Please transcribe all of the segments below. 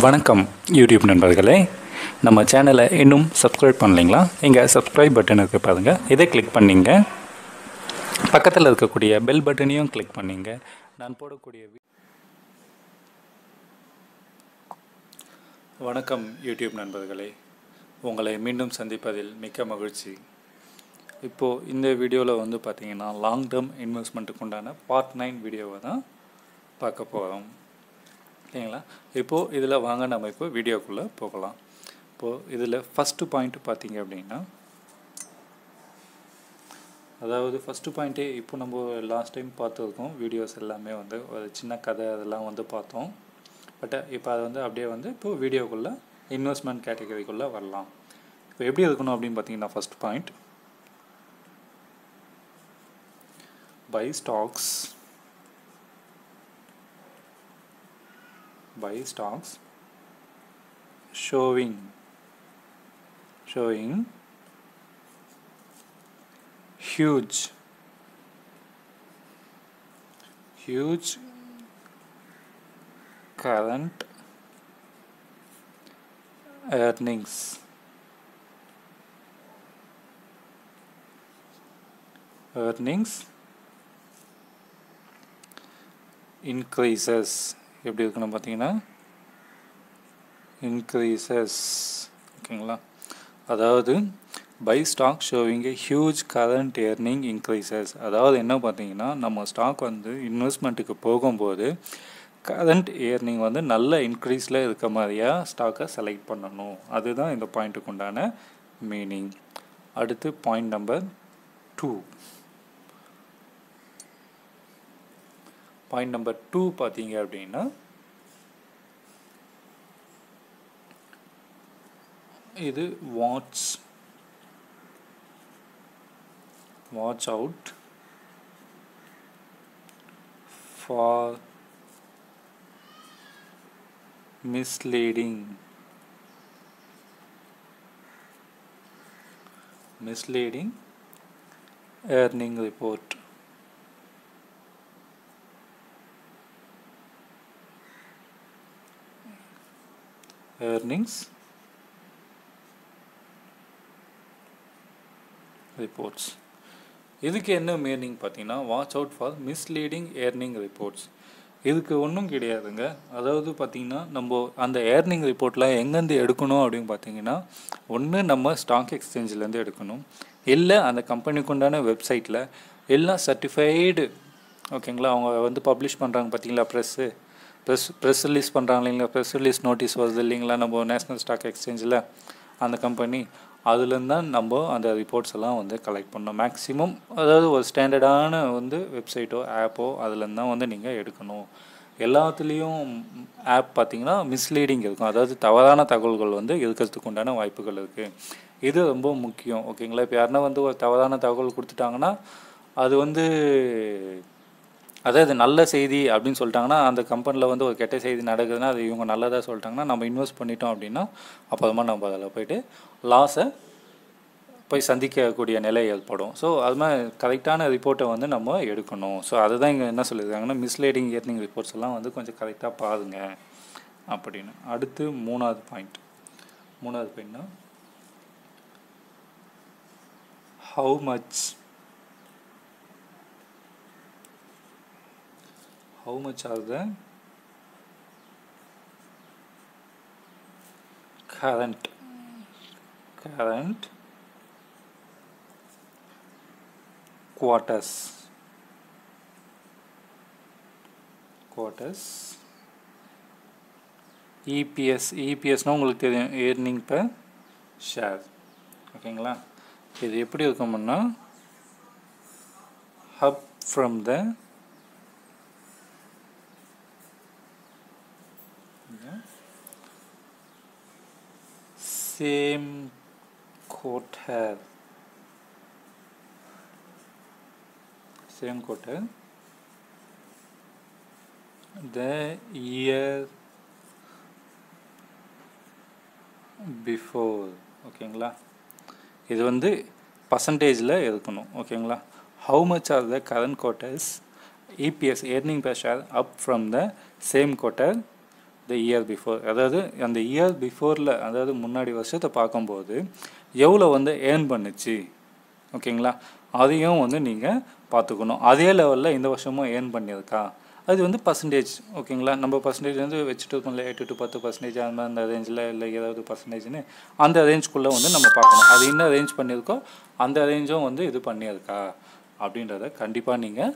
வணக்கம் யூடியூப் நண்பர்களே. நம்ம சேனலை இன்னும் சப்ஸ்கிரைப் பண்ணலைங்களா? இங்கே சப்ஸ்கிரைப் பட்டன் இருக்குது பாருங்கள் இதை கிளிக் பண்ணிங்க. பக்கத்தில் இருக்கக்கூடிய பெல் பட்டனையும் கிளிக் பண்ணிங்க. நான் போடக்கூடிய வணக்கம் யூடியூப் நண்பர்களே. உங்களை மீண்டும் சந்திப்பதில் மிக்க மகிழ்ச்சி. இப்போது இந்த வீடியோவில் வந்து பார்த்தீங்கன்னா லாங் டேர்ம் இன்வெஸ்ட்மெண்ட்டுக்கு உண்டான பார்ட் நைன் வீடியோவை தான் பார்க்க போகிறோம் சரிங்களா இப்போது இதில் வாங்க நம்ம இப்போ வீடியோக்குள்ளே போகலாம். இப்போது இதில் ஃபஸ்ட்டு பாயிண்ட் பார்த்தீங்க அப்படின்னா அதாவது ஃபஸ்ட்டு பாயிண்ட்டே இப்போ நம்ம லாஸ்ட் டைம் பார்த்துருக்கோம். வீடியோஸ் எல்லாமே வந்து ஒரு சின்ன கதை அதெல்லாம் வந்து பார்த்தோம். பட் இப்போ அது வந்து அப்படியே வந்து இப்போ வீடியோக்குள்ளே இன்வெஸ்ட்மெண்ட் கேட்டகரிக்குள்ளே வரலாம். இப்போ எப்படி இருக்கணும் அப்படின்னு பார்த்தீங்கன்னா first point buy stocks buy stocks. Showing. Showing. Huge. Huge. Current. Earnings. Earnings. Increases எப்படி இருக்குன்னு பார்த்தீங்கன்னா இன்க்ரீசஸ் ஓகேங்களா? அதாவது buy stock showing a huge current earning increases அதாவது என்ன பார்த்தீங்கன்னா நம்ம ஸ்டாக் வந்து இன்வெஸ்ட்மெண்ட்டுக்கு போகும்போது கரண்ட் ஏர்னிங் வந்து நல்ல இன்க்ரீஸில் இருக்க மாதிரியா ஸ்டாக்கை செலக்ட் பண்ணணும். அதுதான் இந்த பாயிண்ட்டுக்கு உண்டான மீனிங் அடுத்து point number two point number two பார்த்தீங்க அப்படின்னா இது watch watch out for misleading. Misleading earning report. Earnings. Reports. இதுக்கு என்ன மீனிங் பார்த்தீங்கன்னா watch out for misleading earning reports இதுக்கு ஒன்றும் கிடையாதுங்க. அதாவது பார்த்தீங்கன்னா நம்ம அந்த ஏர்னிங் ரிப்போர்ட்லாம் எங்கேருந்து எடுக்கணும் அப்படின்னு பார்த்தீங்கன்னா ஒன்று நம்ம ஸ்டாக் எக்ஸ்சேஞ்சிலேருந்து எடுக்கணும். இல்லை அந்த கம்பெனிக்கு உண்டான வெப்சைட்டில் எல்லாம் சர்டிஃபைடு ஓகேங்களா அவங்க வந்து பப்ளிஷ் பண்ணுறாங்க பார்த்தீங்களா ப்ரெஸ்ஸு ப்ரெஸ் ப்ரெஸ் ரிலீஸ் பண்ணுறாங்க இல்லைங்களா? ப்ரெஸ் ரிலீஸ் நோட்டீஸ் வருது இல்லைங்களா? நம்ம நேஷ்னல் ஸ்டாக் எக்ஸ்சேஞ்சில் அந்த கம்பெனி அதுலேருந்து தான் நம்ம அந்த ரிப்போர்ட்ஸ் எல்லாம் வந்து கலெக்ட் பண்ணோம். மேக்ஸிமம் அதாவது ஒரு ஸ்டாண்டர்டான வந்து வெப்சைட்டோ ஆப்போ அதுலேருந்து தான் வந்து நீங்கள் எடுக்கணும். எல்லாத்துலேயும் ஆப் பார்த்தீங்கன்னா மிஸ்லீடிங் இருக்கும். அதாவது தவறான தகவல்கள் வந்து இருக்கிறதுக்கு உண்டான வாய்ப்புகள் இருக்குது இது ரொம்ப முக்கியம். ஓகேங்களா இப்போ யாருன்னா வந்து ஒரு தவறான தகவல் கொடுத்துட்டாங்கன்னா அது வந்து அதாவது நல்ல செய்தி அப்படின்னு சொல்லிட்டாங்கன்னா அந்த கம்பெனியில் வந்து ஒரு கெட்ட செய்தி நடக்குதுன்னா அது இவங்க நல்லதாக சொல்லிட்டாங்கன்னா நம்ம இன்வெஸ்ட் பண்ணிட்டோம் அப்படின்னா அப்புறமா நம்ம அதில் போயிட்டு லாஸை போய் சந்திக்கக்கூடிய நிலை ஏற்படும். ஸோ அது மாதிரி கரெக்டான ரிப்போர்ட்டை வந்து நம்ம எடுக்கணும். ஸோ அதுதான் இங்கே என்ன சொல்லியிருக்காங்கன்னா மிஸ்லேடிங் இயர்னிங் ரிப்போர்ட்ஸ் எல்லாம் வந்து கொஞ்சம் கரெக்டாக பாருங்க அப்படின்னு. அடுத்து மூணாவது பாயிண்ட் மூணாவது பாயிண்ட்னா how much how much are the current current quarters quarters EPS EPSனால் உங்களுக்கு தெரியும் earning per share ஓகேங்களா இது எப்படி இருக்கும்னா up from the same quarter same quarter the year before ஓகேங்களா இது வந்து பர்சன்டேஜில் இருக்கணும் ஓகேங்களா how much are the current quarters EPS earning per share up from the same quarter the year before அதாவது அந்த இயர் பிஃபோரில் அதாவது முன்னாடி வருஷத்தை பார்க்கும்போது எவ்வளோ வந்து ஏர்ன் பண்ணுச்சு? ஓகேங்களா? அதையும் வந்து நீங்கள் பார்த்துக்கணும். அதே லெவலில் இந்த வருஷமும் ஏர்ன் பண்ணியிருக்கா? அது வந்து பர்சன்டேஜ் ஓகேங்களா? நம்ம பர்சன்டேஜ் வந்து வச்சுட்டு இருக்கோம்ல எட்டு டு பத்து பர்சன்டேஜ் அந்த மாதிரி அந்த ரேஞ்சில் இல்லை ஏதாவது பர்சன்டேஜ்னு அந்த ரேஞ்சுக்குள்ளே வந்து நம்ம பார்க்கணும். அது என்ன ரேஞ்ச் பண்ணியிருக்கோ அந்த ரேஞ்சும் வந்து இது பண்ணியிருக்கா? அப்படின்றத கண்டிப்பாக நீங்கள்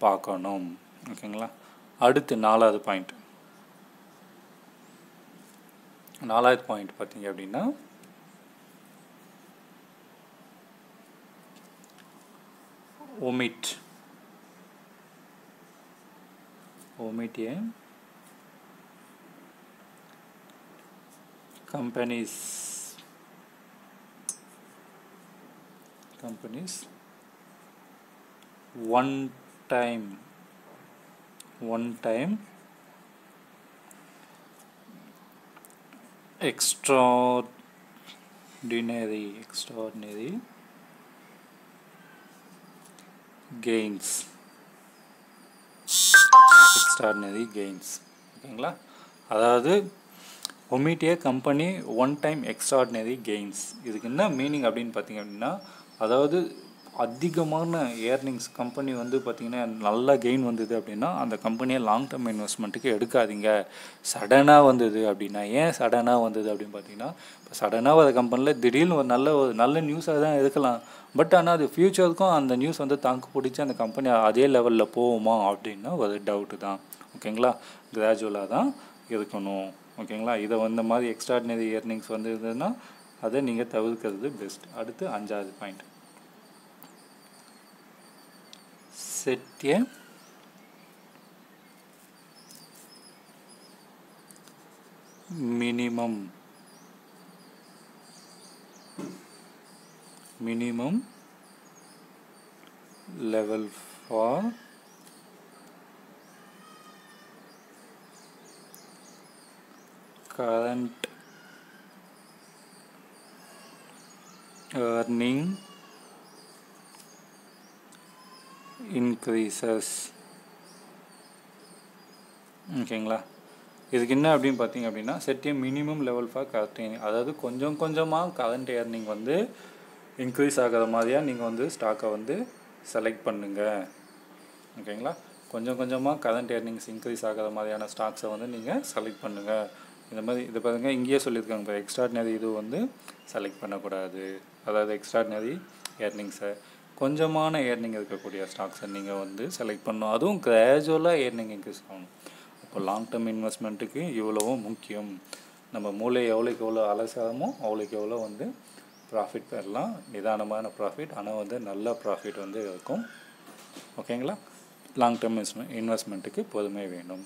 பார்க்கணும். ஓகேங்களா? அடுத்து நாலாவது பாயிண்ட் நாலாவது பாயிண்ட் பார்த்தீங்க அப்படின்னா omit omit a companies companies one time one time Extraordinary extraordinary gains. Extraordinary gains. ஓகேங்களா? அதாவது ஒமிட்டிய company one time extraordinary gains இதுக்கு என்ன மீனிங் அப்படின்னு பார்த்தீங்க அப்படின்னா அதாவது அதிகமான ஏர்னிங்ஸ் கம்பெனி வந்து பார்த்திங்கன்னா நல்லா கெயின் வந்தது அப்படின்னா அந்த கம்பெனியை லாங் டேர்ம் இன்வெஸ்ட்மெண்ட்டுக்கு எடுக்காதீங்க. சடனாக வந்தது அப்படின்னா ஏன் சடனாக வந்தது அப்படின்னு பார்த்தீங்கன்னா இப்போ சடனாக வர கம்பெனியில் திடீர்னு ஒரு நல்ல ஒரு நல்ல நியூஸாக தான் இருக்கலாம். பட் ஆனால் அது ஃப்யூச்சருக்கும் அந்த நியூஸ் வந்து தாக்கு பிடிச்சி அந்த கம்பெனி அதே லெவலில் போகுமா அப்படின்னா ஒரு டவுட்டு தான். ஓகேங்களா? கிராஜுவலாக தான் இருக்கணும். ஓகேங்களா? இதை இந்த மாதிரி எக்ஸ்ட்ராடினரி இயர்னிங்ஸ் வந்து இருந்ததுன்னா அதை நீங்கள் தவிர்க்கிறது பெஸ்ட் அடுத்து அஞ்சாவது point a minimum minimum level for current earning increases ஓகேங்களா? இதுக்கு என்ன அப்படின்னு பார்த்தீங்க அப்படின்னா set a minimum level for current அதாவது கொஞ்சம் கொஞ்சமாக கரண்ட் ஏர்னிங் வந்து இன்க்ரீஸ் ஆகிற மாதிரியாக நீங்கள் வந்து ஸ்டாக்கை வந்து செலக்ட் பண்ணுங்கள் ஓகேங்களா? கொஞ்சம் கொஞ்சமாக கரண்ட் ஏர்னிங்ஸ் இன்க்ரீஸ் ஆகிற மாதிரியான ஸ்டாக்ஸை வந்து நீங்கள் செலக்ட் பண்ணுங்கள் இந்த மாதிரி இதை பாருங்கள் இங்கேயே சொல்லியிருக்காங்க இப்போ எக்ஸ்ட்ராடினரி இது வந்து செலக்ட் பண்ணக்கூடாது. அதாவது எக்ஸ்ட்ராடினரி ஏர்னிங்ஸை கொஞ்சமான ஏர்னிங் இருக்கக்கூடிய ஸ்டாக்ஸை நீங்கள் வந்து செலக்ட் பண்ணணும். அதுவும் கிராஜுவலாக ஏர்னிங் இன்க்ரீஸ் ஆகணும். அப்போ லாங் டேர்ம் இன்வெஸ்ட்மெண்ட்டுக்கு இவ்வளவும் முக்கியம். நம்ம மூளை எவ்வளோக்கு எவ்வளோ அலசாரமோ அவ்வளோக்கு எவ்வளோ வந்து ப்ராஃபிட் பெறலாம். நிதானமான ப்ராஃபிட் ஆனால் வந்து நல்ல ப்ராஃபிட் வந்து இருக்கும். ஓகேங்களா லாங் டேர்ம் இன்வெஸ்ட்மெண்ட்டுக்கு பொதுமை வேணும்.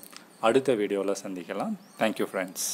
அடுத்த வீடியோவில் சந்திக்கலாம். Thank you friends